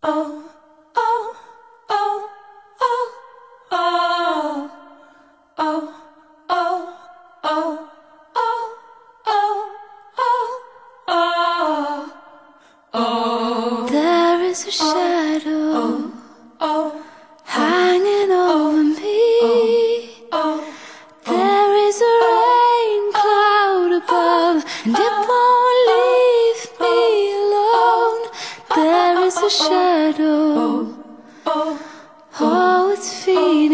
Oh, oh, oh, oh, oh, oh, oh, oh, oh, oh, oh, There is a shadow oh, hanging over me. oh, There is a rain cloud above, and it won't leave shadow. Oh, oh, oh, oh it's feeling.